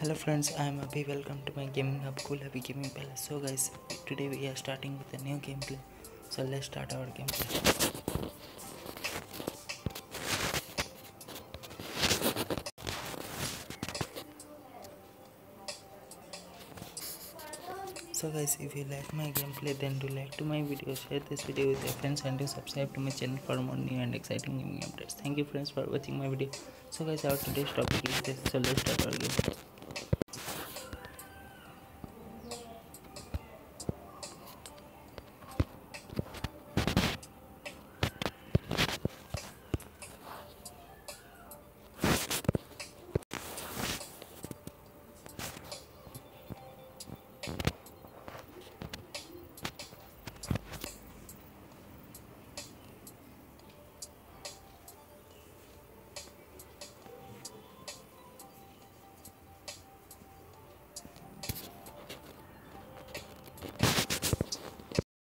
Hello friends, I am Abhi. Welcome to my gaming hub, Cool Abhi Gaming Palace. So guys, today we are starting with a new gameplay. So let's start our gameplay. So guys, if you like my gameplay, then do like to my video, share this video with your friends, and do subscribe to my channel for more new and exciting gaming updates. Thank you friends for watching my video. So guys, our today's topic is this. So let's start our game.